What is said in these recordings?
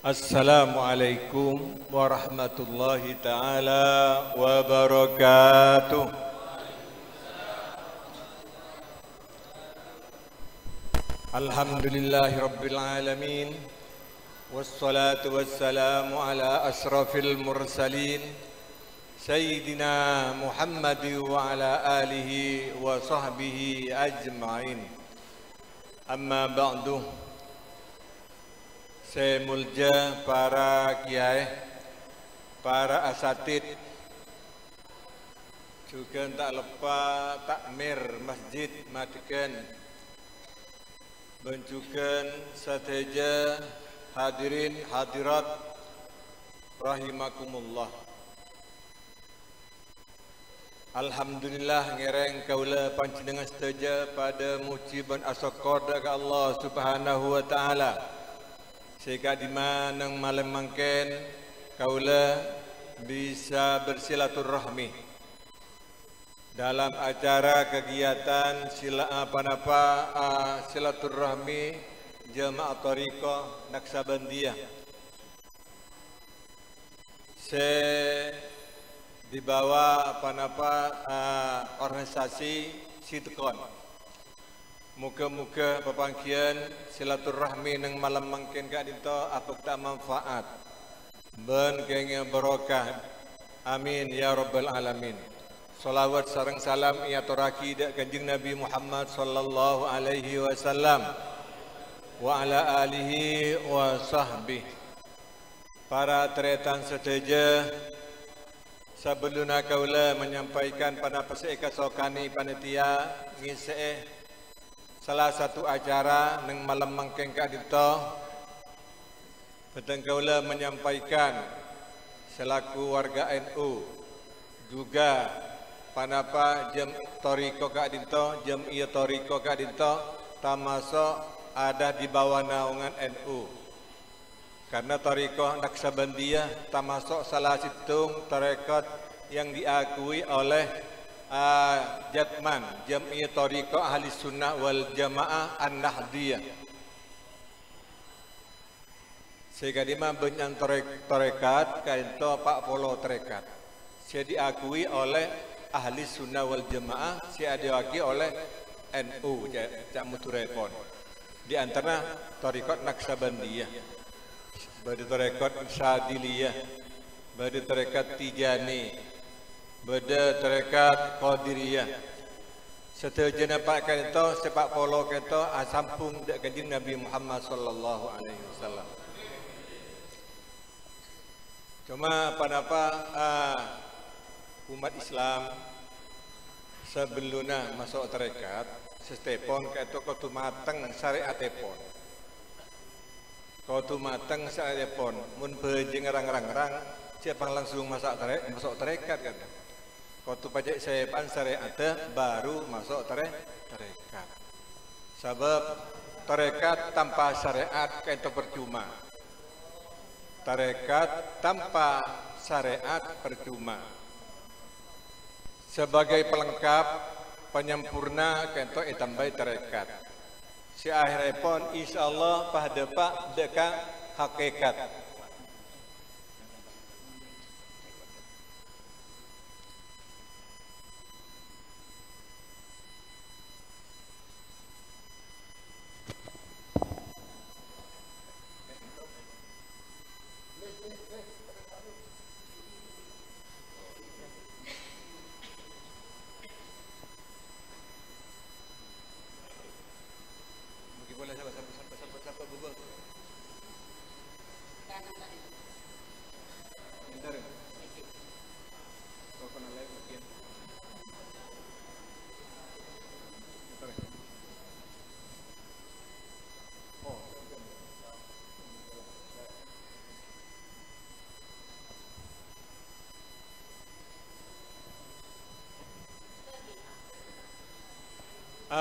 السلام عليكم ورحمة الله تعالى وبركاته. الحمد لله رب العالمين والصلاة والسلام على أشرف المرسلين سيدنا محمد وعلى آله وصحبه أجمعين. أما بعده Saya mulja para kiai, para asatid, juga tak lupa takmir masjid matikan, dan juga sateja hadirin hadirat rahimakumullah. Alhamdulillah ngereng kaula panjenengan setuju pada mujiban asakor dari Allah Subhanahu wa taala. Sehingga di mana malam mangken kaula bisa bersilaturahmi dalam acara kegiatan sila apa apa uh, silaturahmi jemaah Toriko Naksabandiyah. Se di bawah apa apa uh, organisasi Sitkon. Muka-muka pepangkian silaturahmi nang malam mungkin gak dinto apa tak manfaat. Ben kengnya berokah. Amin ya rabbal alamin. Salawat sarang salam ya toraki dak kanjeng Nabi Muhammad sallallahu alaihi wasallam wa ala alihi wa sahbihi. Para teretan seteja sebelum kaula menyampaikan pada peseka sokani panitia ngiseh salah satu acara neng malam mangkeng kak dito petang kaula menyampaikan selaku warga NU juga panapa jam toriko kak dito iya toriko kak dito ada di bawah naungan NU karena toriko Naksabandia termasuk salah satu tarekat yang diakui oleh uh, Jatman Jamiyah Tariqah Ahli Sunnah wal Jamaah An-Nahdiyah Sehingga di mana banyak tarekat Kainto Pak Polo tarekat Saya diakui oleh Ahli Sunnah wal Jamaah Saya diakui oleh NU Cak Muturepon. Di antara tarekat Naksabandiyah Badi tarekat Sadiliyah Badi tarekat Tijani Beda terekat Qadiriyah Serta jenapat kata sepak polo kata asampung dek kanjeng Nabi Muhammad sallallahu alaihi wasallam. Cuma pada apa uh, umat Islam sebelumnya masuk terekat sestepon kata kau mateng syariat tepon. Kau mateng syariat tepon mun bejeng rang-rang-rang siapa langsung masuk terekat kata. Waktu pajak saya pan syariat baru masuk tarekat. Sebab tarekat tanpa syariat itu percuma. Tarekat tanpa syariat percuma. Sebagai pelengkap penyempurna kento itambai tarekat. Si akhirnya pun insyaallah pada pak dekat hakikat. Ah,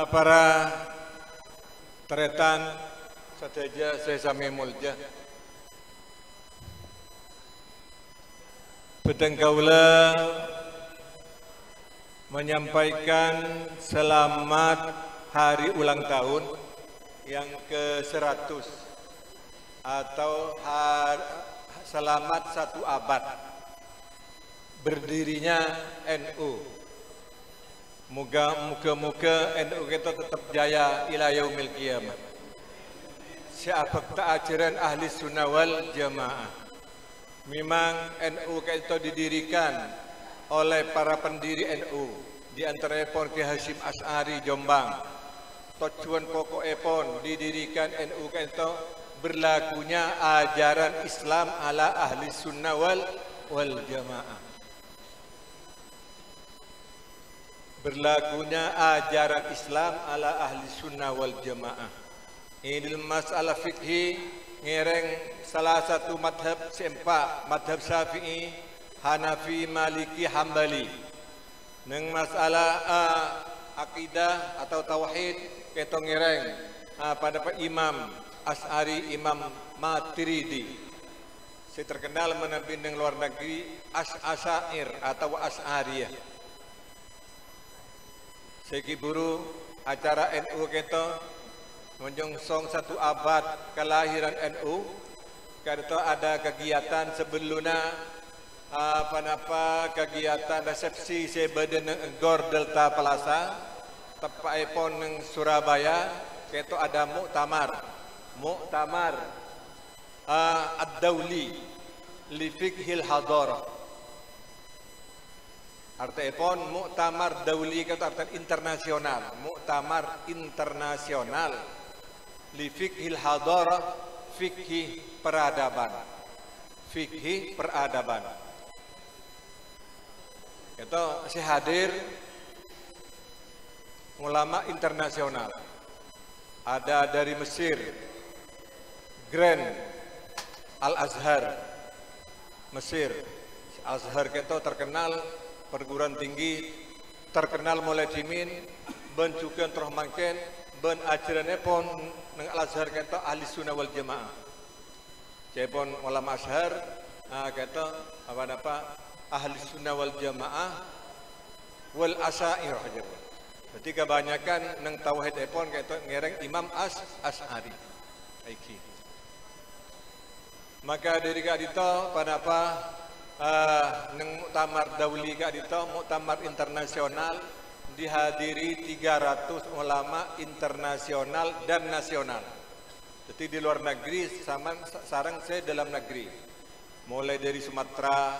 para teretan saja saya sami mulja Pedengkaula menyampaikan selamat hari ulang tahun yang ke-100 atau har, selamat satu abad berdirinya NU. Moga muka-muka NU kita tetap jaya ila yaumil qiyamah. Siapa tak ajaran ahli sunnah wal jamaah. Memang NU kita didirikan oleh para pendiri NU di antara pun Ki Hashim As'ari Jombang. Tujuan pokok pun didirikan NU kita berlakunya ajaran Islam ala ahli sunnah wal, wal jamaah. berlakunya ajaran Islam ala ahli sunnah wal jamaah. Ini masalah fikhi ngereng salah satu madhab sempat madhab syafi'i Hanafi Maliki Hambali. Neng masalah uh, akidah atau tauhid kita ngereng uh, pada Pak Imam As'ari Imam Matridi. Saya terkenal menabing luar negeri As-Asair atau As'ariyah. Segi buru acara NU kita menyongsong satu abad kelahiran NU. Kita ada kegiatan sebelumnya apa napa kegiatan resepsi sebeden Gor Delta Plaza tepat ipon neng Surabaya kita ada muktamar. Muktamar uh, ad-dauli li fiqhil hadarah Artinya muktamar dauli kata artinya internasional, muktamar internasional li fikhil hadara fikhi peradaban. Fikhi peradaban. Itu si hadir ulama internasional. Ada dari Mesir, Grand Al-Azhar, Mesir. Azhar kita terkenal perguruan tinggi terkenal mulai dimin ben juga terus mangken ben ajarannya pun neng al azhar kata ahli sunnah wal jamaah. Cepon ulama azhar ah, kata apa apa ahli sunnah wal jamaah wal asair aja. Jadi kebanyakan neng tauhid epon kata ngereng Imam As As'ari. Aiki. Maka dari kadito pada apa uh, neng muktamar dauli ka dito muktamar internasional dihadiri 300 ulama internasional dan nasional. Jadi di luar negeri sama sarang saya dalam negeri. Mulai dari Sumatera,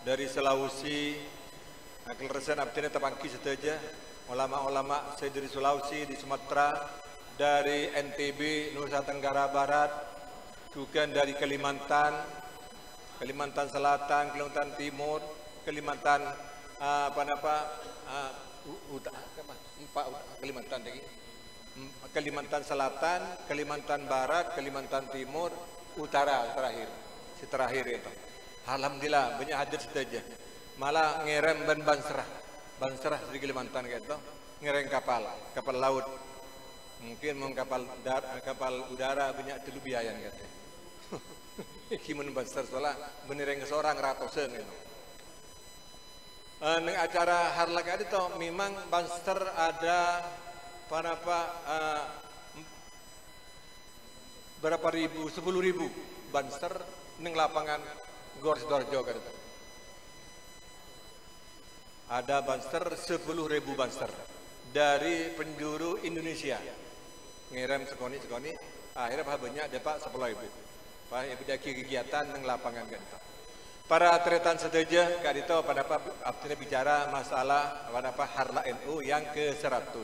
dari Sulawesi, akil resen abdine tepangki saja ulama-ulama saya dari Sulawesi, di Sumatera, dari NTB, Nusa Tenggara Barat, juga dari Kalimantan, Kalimantan Selatan, Kalimantan Timur, Kalimantan uh, apa apa uh, utara empat Kalimantan lagi. Kalimantan Selatan, Kalimantan Barat, Kalimantan Timur, Utara terakhir. Si terakhir itu. Alhamdulillah banyak hadir saja. Malah ngerem ban Bansrah. Bansrah di Kalimantan gitu. Ngerem kapal, kapal laut. Mungkin mau kapal dar, kapal udara banyak telu biayan gitu. Kimun Banser sola benereng seorang ratusan gitu. Uh, neng acara harlak itu memang Banser ada para apa uh, berapa ribu sepuluh ribu Banser neng lapangan Gor Sidoarjo kan itu. Ada Banser sepuluh ribu Banser dari penjuru Indonesia ngirim sekoni sekoni akhirnya banyak dapat sepuluh ribu. Pak bidaki kegiatan nang lapangan ganta. Para teretan sedaja, Kak Dito, pada apa abdina bicara masalah pada apa harla NU yang ke-100.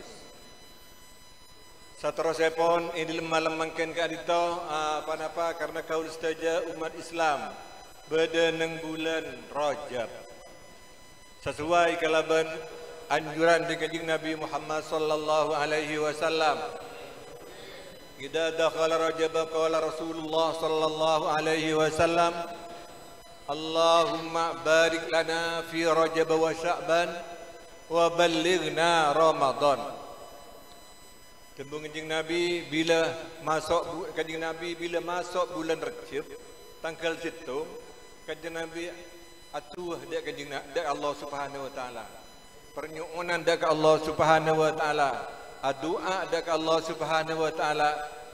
Satros pun ini lemah-lemah Kak Dito, ah, pada apa karena kau sedaja umat Islam berdeneng bulan rojab. Sesuai kalaban anjuran dari Nabi Muhammad sallallahu alaihi wasallam. Ida dakhala rajab qala Rasulullah sallallahu alaihi wasallam. Allahumma barik lana fi Rajab wa Sya'ban wa ballighna Ramadan. Kembung kencing Nabi bila masuk kencing Nabi bila masuk bulan Rajab tanggal situ kencing Nabi atuh dia kencing dak Allah Subhanahu Wa Taala. Pernyuunan dak Allah Subhanahu Wa Taala. Doa dak Allah Subhanahu Wa Taala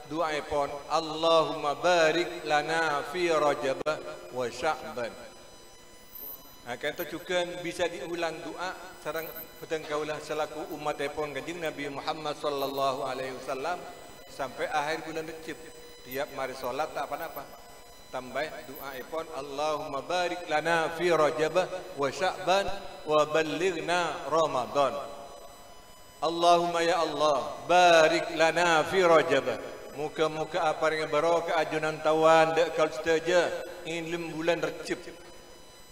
doa pon Allahumma barik lana fi Rajab wa Sya'ban. Akan itu juga bisa diulang doa sarang petang kaulah selaku umat pon kanjeng Nabi Muhammad sallallahu alaihi wasallam sampai akhir bulan Rejab. Tiap mari solat tak apa-apa. Tambah doa pon Allahumma barik lana fi Rajab wa Sya'ban wa ballighna Ramadan. Allahumma ya Allah barik lana fi Rajab. Muka-muka apa yang barokah ajunan tawan dek kal setaja in bulan Rejab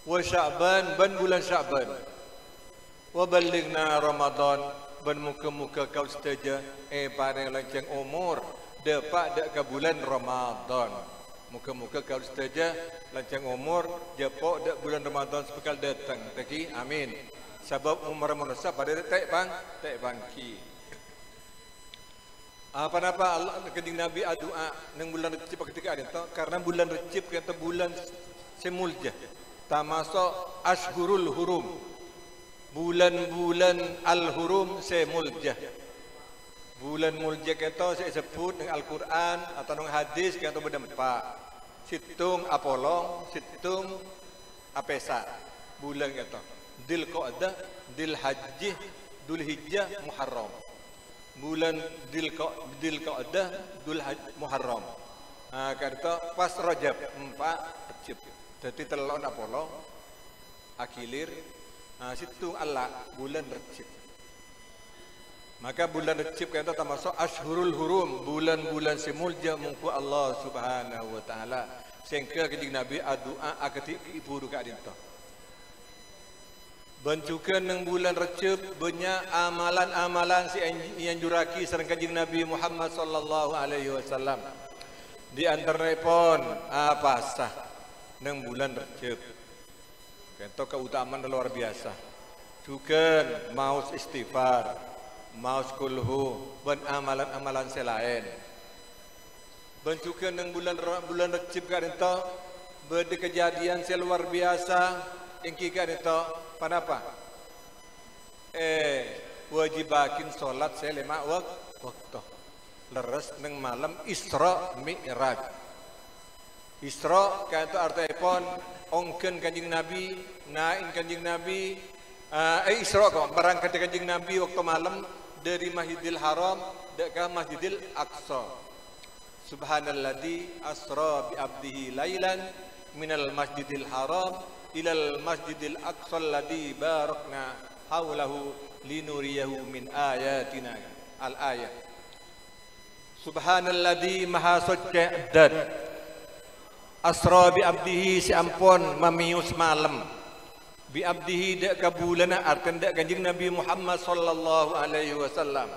wa Sya'ban ban bulan Sya'ban. Wa ballighna Ramadan ban muka-muka kau setuju eh parang lancang umur dapat dak ke bulan Ramadan. Muka-muka kau setuju lancang umur jepok dak bulan Ramadan sepekal datang. Taki amin. Sebab umur manusia pada tak bang tak bangki apa-apa Allah keding Nabi doa nang bulan Rejab ketika ada karena bulan Rejab kata bulan semuljah termasuk ashurul hurum. Bulan-bulan al-hurum saya muljah bulan muljah kita saya sebut dengan Al-Quran atau dengan hadis kita berdampak situng apolong situng apesa bulan kita dil qa'dah dil haji dul hijjah muharram bulan dil dil qa'dah dul hajj muharram. Ha kata pas rajab empat rajab jadi telon Apollo Akilir nah, situ Allah bulan Recep maka bulan Recep kata termasuk Ashurul Hurum bulan-bulan semulja mungku Allah Subhanahu Wa Taala. Sehingga ketika Nabi doa aketik ibu duka dinto Bencukan nang bulan Recep banyak amalan-amalan si yang juraki serang kanjeng Nabi Muhammad sallallahu alaihi wasallam. Di antara pun apa sah nang bulan Rajab. Kento keutamaan luar biasa. Juga mau istighfar, mau kulhu, dan amalan-amalan selain. Juga nang bulan bulan kan itu berde kejadian luar biasa yang kita itu kenapa? Eh wajibakin solat selama waktu. Leres nang malam Isra Mi'raj. Isra kata arti pun ongken kanjing Nabi, naik kanjing Nabi, uh, eh Isra kok berangkat kanjing Nabi waktu malam dari Masjidil Haram ke Masjidil Aqsa. Subhanalladzi asra bi abdihi lailan minal Masjidil Haram ilal Masjidil Aqsa alladzi barakna haulahu linuriyahu min ayatina. Al-ayat. Subhanalladzi maha suci dan asra bi abdihi si ampun mamius malam. Bi abdihi dak kabulana arkan dak kanjeng Nabi Muhammad sallallahu alaihi wasallam.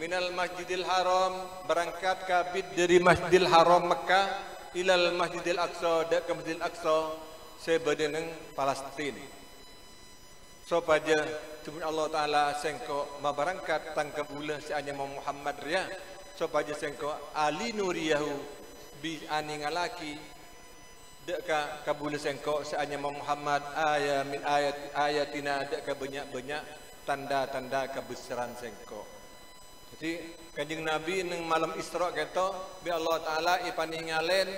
Minal masjidil haram berangkat kabit dari masjidil haram Mekah ilal masjidil aqsa dak ke masjidil aqsa sebadeneng Palestin so pada cuma Allah taala sengko ma berangkat tangkap bulan si Muhammad ria so pada sengko ali nuriyahu bi ani ngalaki Dekat kabul sengkok seanya Muhammad ayat min ayat ayatina dekat banyak-banyak tanda-tanda kebesaran sengkok. Jadi kanjeng Nabi neng malam Isra kata bi Allah taala ipaningalen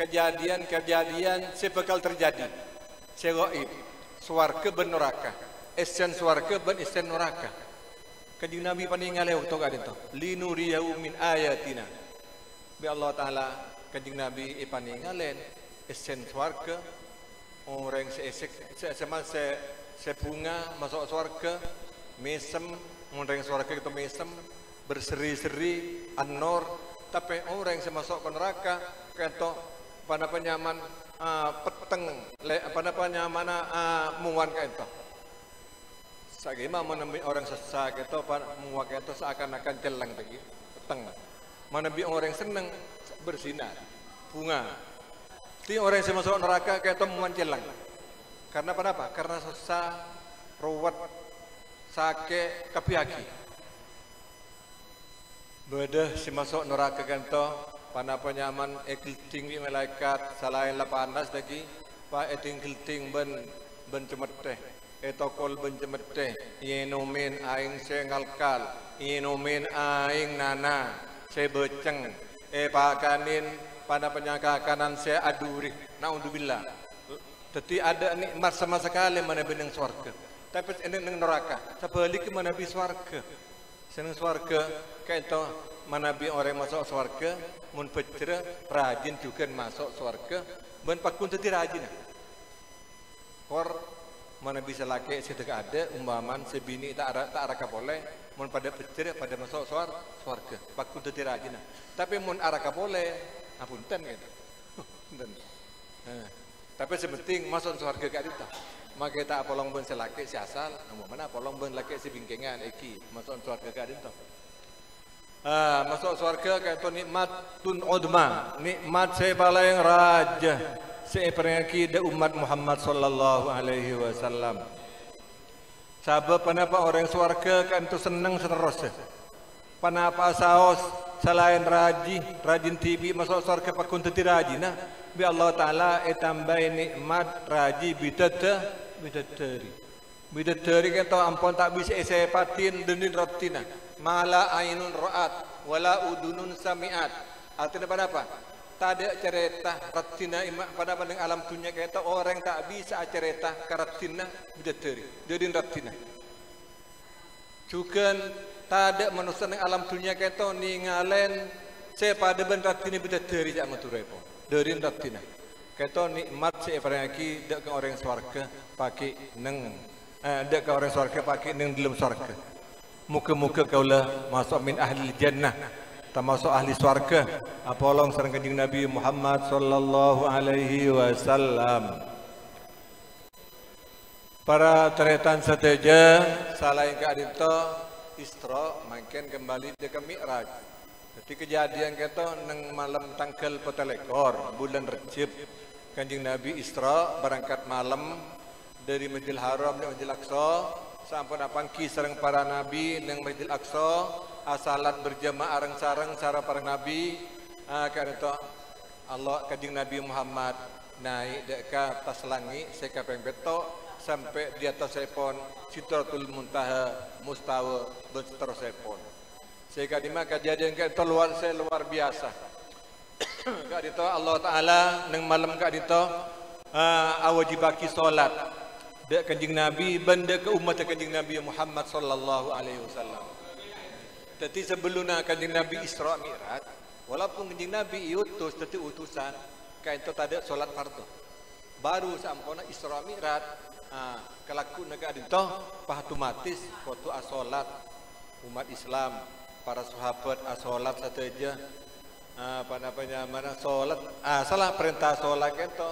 kejadian-kejadian sebekal terjadi. Segoib swarga ben neraka. Esen swarga ben esen neraka. Kanjeng Nabi paningale waktu kadento. Linuriyahu min ayatina. Bi Allah taala kanjeng Nabi ipaningalen esen swarga orang seesek seman se sebunga masuk swarga mesem orang swarga itu mesem berseri-seri anor tapi orang yang masuk ke neraka kento pada penyaman uh, peteng le, pada penyaman uh, muan kento Sagima menemui orang sesak itu muak itu seakan-akan celang lagi peteng menemui orang senang bersinar bunga Ti orang yang masuk neraka kayak temuan celang. Karena apa? Karena susah, ruwet, sakit, kepiaki. Beda si masuk neraka kan to, pana penyaman ekil tinggi malaikat, salain la panas lagi, pa eting kilting ben ben cemeteh, etokol ben cemeteh, yenomen aing sengalkal, yenomen aing nana, saya beceng. Eh pakanin pada penyangka kanan saya aduri naudzubillah tetapi ada nikmat sama sekali mana benang swarga tapi ini neraka. Sebalik mana bi swarga seneng swarga kayak itu mana bi orang masuk swarga mun pecera rajin juga masuk swarga. Ben pakun tadi rajin. Kor mana bisa laki sedekah ada umpaman sebini tak ada tak araka boleh mun pada petir pada masuk suar swarga. Pakun tu rajin. Tapi mun araka boleh apunten gitu. Punten. Eh. tapi sepenting masuk swarga gak ada maka tak polong ben selaki si asal namun mana polong ben laki si bingkengan eki masuk swarga gak ada Ah, masuk surga tu nikmat tun udma, nikmat sebala yang raja seperti da umat Muhammad sallallahu alaihi wasallam. Sebab kenapa orang surga kan tu senang seterus. Kenapa saos selain raji, rajin TV masuk surga pakun tu raji nah. Bi Allah Taala tambah nikmat raji bidata bidatari. Bidatari kan tu ampun tak bisa sepatin denin ratina. Mala ainun ra'at wala udunun sami'at. Artinya apa? apa? tak ada cerita ratina imak pada pada alam dunia kita orang tak bisa cerita karatina bidadari jadi ratina juga tak ada manusia yang alam dunia kita ningalen saya pada ben ratina bidadari jak maturepo dari ratina kita nikmat saya lagi dek orang swarga pakai neng eh, dek orang swarga pakai neng dalam swarga muka-muka kaulah masuk min ahli jannah termasuk ahli swarga apolong sareng kanjeng Nabi Muhammad sallallahu alaihi wasallam. Para teretan seteja salain ke adito Isra makin kembali ke Mi'raj. Jadi kejadian kita neng malam tanggal petelekor bulan Rejab kanjeng Nabi Isra berangkat malam dari Masjidil Haram ke Masjidil Aqsa sampai napangki sareng para nabi neng Masjidil Aqsa asalat berjemaah arang-sarang cara para nabi. Ah kan itu Allah kajing Nabi Muhammad naik dek ke atas langit saya kapeng beto sampai di atas sepon sitratul muntaha mustawa berterus sepon saya kadima kejadian ke itu luar luar biasa. Kak dito Allah Taala neng malam kak dito uh, awajibaki solat dek kanjing Nabi benda ke umat kanjing Nabi Muhammad sallallahu alaihi wasallam. Tapi sebelum nak kanjeng Nabi Isra Mi'raj, walaupun kanjeng Nabi diutus tapi utusan, itu tak ada solat fardu. Baru sampona Isra Mi'raj, ah kelaku negara itu otomatis foto asolat umat Islam para sahabat asolat satu aja. Apa namanya mana solat ah salah perintah solat kan to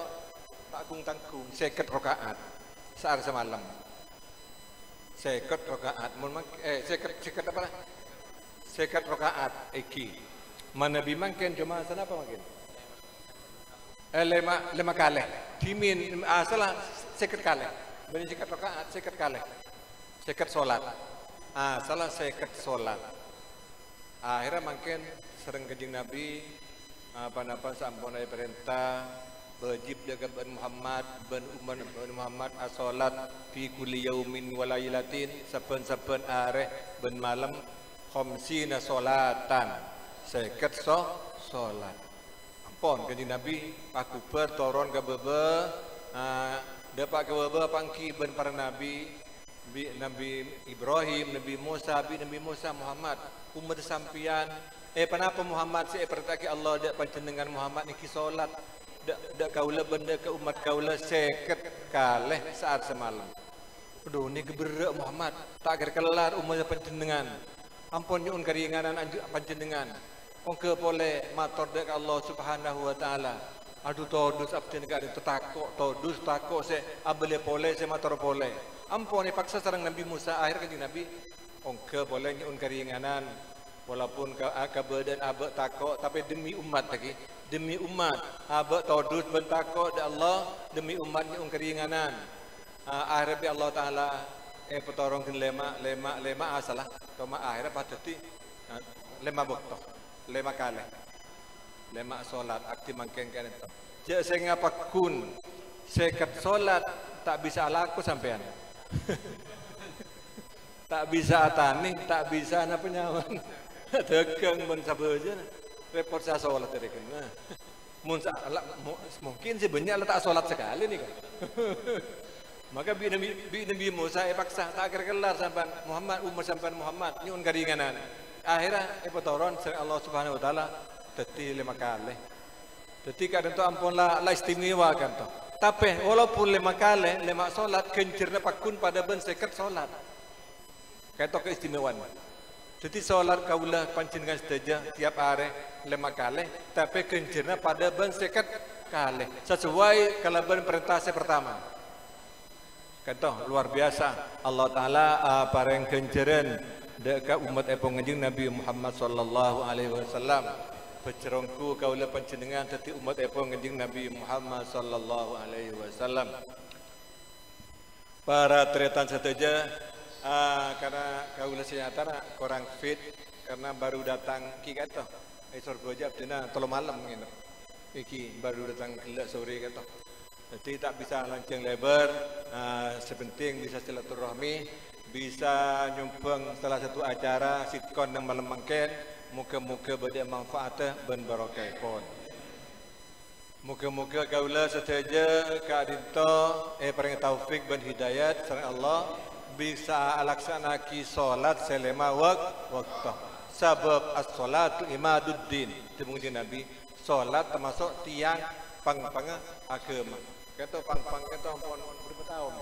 tanggung tanggung seket rokaat saat semalam seket rokaat mun eh seket seket apa lah sekat rakaat iki. Mana bimangken cuma sana apa mungkin? Eh, lima lima kali. Timin ah, salah sekat kali. Bani sekat rakaat sekat kali. Sekat solat. Ah salah sekat solat. Ah, akhirnya mungkin sering kejing Nabi apa-apa sampun ayat perintah wajib jaga ben Muhammad ben Umar ben Muhammad asolat fi kulli yaumin wa lailatin saben-saben areh ben malam khamsina solatan. Seket so solat. Ampun kanji nabi. Aku bertoron ke bebe uh, dapat ke bebe pangki ben para nabi Nabi Ibrahim, Nabi Musa, Nabi, Nabi Musa Muhammad. Umat sampian eh kenapa Muhammad saya pertaki Allah dak panjenengan Muhammad niki solat dak dak kaula benda ke umat kaula seket kaleh saat semalam. Aduh ni geberak Muhammad. Tak agar kelar umat panjenengan. Ampun nyun keringanan panjenengan. Ongke boleh matur dek Allah Subhanahu wa taala. Adu todus abdi negara itu takut todus takut se abele boleh se matur boleh. Ampun ni paksa sarang Nabi Musa akhir kan Nabi. Ongke boleh nyun keringanan walaupun ke akabe dan abe takut tapi demi umat lagi. Demi umat. Abe todus bentakut de Allah demi umat nyun keringanan. Uh, akhir Allah taala eh petorong kin lema lema lema asalah kama akhirnya padati lema bokto lema kale lema solat akti mangkeng kan itu je saya ngapa kun sekat solat tak bisa laku sampean. Tak bisa atani tak bisa apa penyawan Tegang mun sabar je. Repot saya solat tadi kena. Mun mungkin sih banyak lah tak solat sekali ni kan. Maka bi Nabi bi Nabi Musa eh paksa tak akhir kelar sampai Muhammad umur sampai Muhammad nyun keringanan. Akhirnya eh potoron Allah Subhanahu Wa Taala teti lima kali. Teti kadang tu ampun lah lah istimewa kan tu. Tapi walaupun lima kali lima solat kencirnya pakun pada ben sekat solat. Kayak tu keistimewaan. Jadi solat kaulah pancingan saja tiap hari lima kali, tapi kencirnya pada ben sekat kali. Sesuai kalau ben perintah saya pertama. Kata luar biasa Allah Taala uh, pareng kenciran dekat umat epong ngajing Nabi Muhammad sallallahu alaihi wasallam. Pecerongku kaulah pancingan teti umat epong ngajing Nabi Muhammad sallallahu alaihi wasallam. Para tretan saja Ah, karena kau nasi antara kurang fit karena baru datang ki kata. Eh sorgo jap dina tolo malam gitu. Iki baru datang gelak sore kata. Jadi tak bisa lancang lebar. Ah, sepenting bisa silaturahmi, bisa nyumbang salah satu acara sitkon yang malam mangken. Muka-muka berdaya manfaatnya ben barokai pun. Muka-muka kaulah setaja keadinto eh paling taufik ben hidayat sarang Allah bisa alaksanaki solat selama wak waktu. Sebab as-solat imaduddin. Temui Nabi, solat termasuk tiang pang-pang agama. Kata pang-pang kata ampun berapa tahun?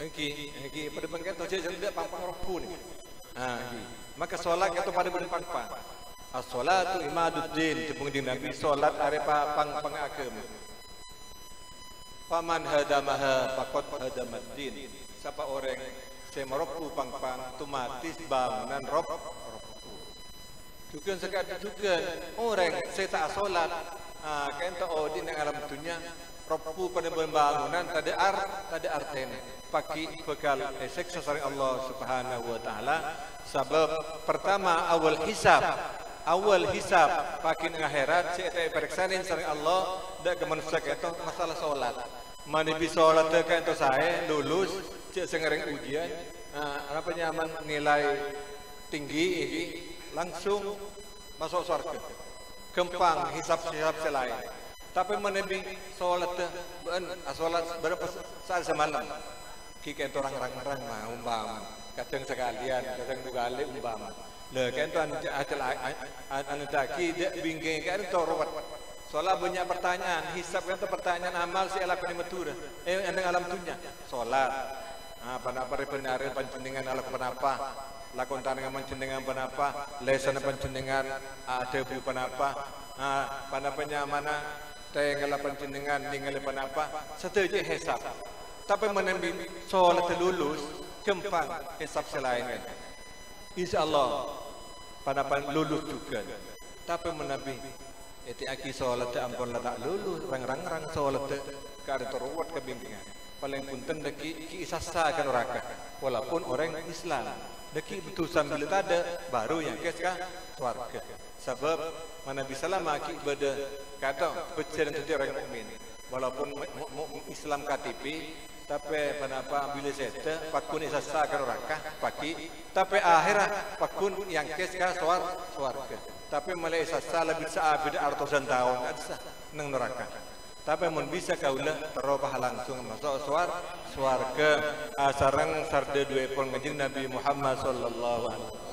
Okey, okey pada bangkat tu saya tidak pang-pang roh ni. Ha, Maka solat kata pada benda pang-pang. As-solatu imaduddin. Temui Nabi, solat arepa pang-pang agama. Paman hadamaha fakot hadamat din. Siapa orang saya meropu pang-pang tumatis bangunan rob robu. Juga sekali juga orang tak solat. Ah, kan tak odin yang alam dunia robu pada bangunan tadi ar tadi arten. Paki bekal esek sesaring Allah Subhanahu Wa Taala. Sebab pertama awal hisab awal hisab pakin akhirat saya tak periksain sering Allah dak ke manusia itu masalah solat. Mana bisa solat kan tu saya lulus cek sengereng ujian. Uh, apa nyaman nilai tinggi ini langsung masuk surga. Kempang hisab hisab selain. Tapi mana bi solat ben solat berapa saat semalam? Kiki orang orang orang mah umpama. Kadang sekalian kadang dua kali umpama le kan tuan acel anu taki dia bingkai kan tu rawat Solat banyak pertanyaan, hisab kan pertanyaan amal si ala kini matura. Eh endang alam dunia. Solat. Ah pada apa repenare pancendengan ala kenapa? Lakon tangan pancendengan kenapa? Lesan pancendengan ada bu kenapa? Ah pada penyamana tengah pancendengan ninggal kenapa? Setuju hisab. Tapi menembi solat lulus kempang hisab selain kan. Insyaallah pada lulus juga. Tapi menabi Eti aki solat ampun lah tak lulu rang rang rang solat ada teruat ke bimbingan. Paling punten deki ki isasa kan oraka. Walaupun orang Islam. Deki betul sambil ada baru yang keskah warga. Sebab mana bisa maki beda kata bercerita tentang orang mukmin. Walaupun Islam KTP tapi kenapa bila saya pakun isasa kan oraka paki. Tapi akhirat pakun yang keskah suar suarga tapi Malaysia salah bisa abid ratusan tahun ada neng neraka tapi mun bisa kaulah terobah langsung. Masuk suar suar ke asarang sarde dua ngejeng Nabi Muhammad sallallahu alaihi wasallam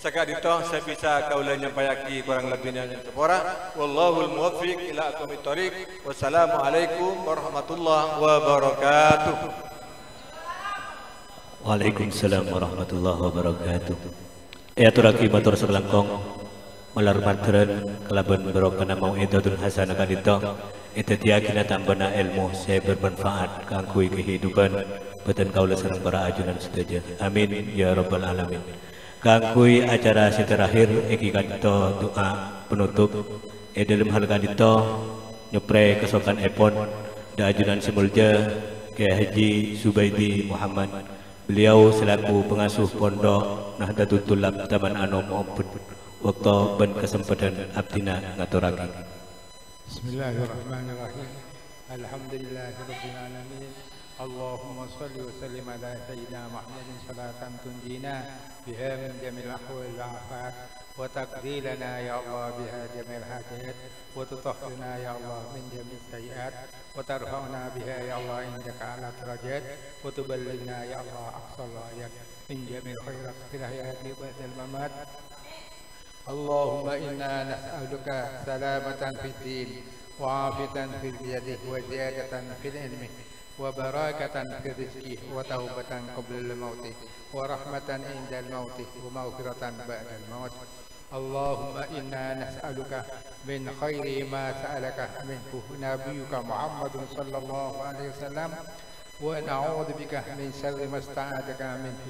sekali itu saya bisa kaulah nyampaiaki kurang lebihnya sepora wallahul muwaffiq ila aqwamit thoriq wassalamualaikum warahmatullahi wabarakatuh. Waalaikumsalam warahmatullahi wabarakatuh. Ya turaki matur sebelangkong malar matren kelaban berokana mau idadul hasanah kadito itu dia kena tambana ilmu saya bermanfaat kangkui kehidupan. Beten kaula sareng para ajunan sedaja amin ya rabbal alamin kangkui acara si terakhir iki kadito doa penutup. E dalam hal kadito nyepre kesokan epon. Da ajunan simulja ke Haji Subaidi Muhammad. Beliau selaku pengasuh pondok Nahdlatul Tulab Taman Anom Ompun waktu ben kesempatan abdina ngaturaken Bismillahirrahmanirrahim. Alhamdulillahirabbil alamin اللهم صل وسلم على سيدنا محمد صلاة تنجينا بها من جميع الأحوال والآفات وتقضي لنا يا الله بها جميع الحاجات وتطهرنا يا الله من جميع السيئات وترفعنا بها يا الله عندك على درجات وتبلغنا يا الله أقصى الغايات من جميع الخيرات في الحياة وبعد الممات. اللهم إنا نسألك سلامة في الدين وعافية في اليد وزيادة في العلم. وبركة في الرزق وتوبة قبل الموت ورحمة عند الموت ومغفرة بعد الموت. اللهم إنا نسألك من خير ما سألك منه. نبيك محمد صلى الله عليه وسلم. ونعوذ بك من شر ما استعاذك منه.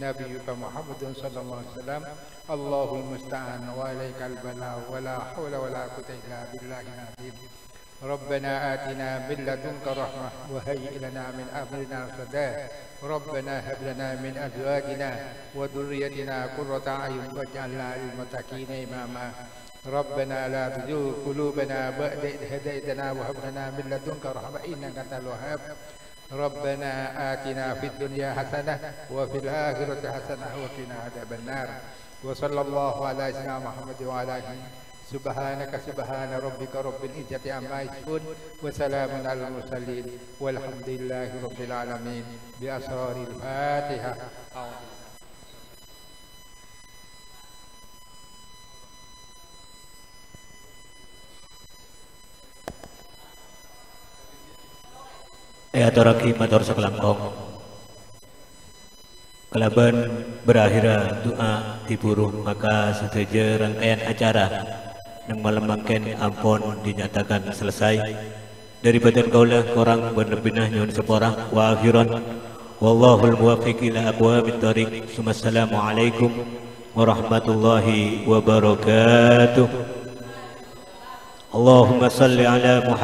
نبيك محمد صلى الله عليه وسلم. الله المستعان وإليك البلاء. ولا حول ولا قوة إلا بالله العظيم. ربنا آتنا من لدنك رحمة وهيئ لنا من أمرنا رشدا. ربنا هب لنا من أزواجنا وذريتنا قرة أعين واجعلنا للمتقين إماما. ربنا لا تزغ قلوبنا بعد إذ هديتنا وهب لنا من لدنك رحمة إنك أنت الوهاب. ربنا آتنا في الدنيا حسنة وفي الآخرة حسنة وقنا عذاب النار. وصلى الله على سيدنا محمد وعلى آله Subhanaka subhana rabbika rabbil izzati amma yasifun wa salamun alal mursalin. Walhamdulillahi rabbil alamin. Bi asrari al fatiha eh, Ya Toraki Mator Sekelangkong Kelaban berakhir doa diburu, maka setuju rangkaian acara yang melembangkan ampun dinyatakan selesai. Dari badan kaulah korang berbinah nyon seporang wa akhiran. Wallahul muwafiq ila aqwamit thariq Assalamualaikum warahmatullahi wabarakatuh. Allahumma salli ala Muhammad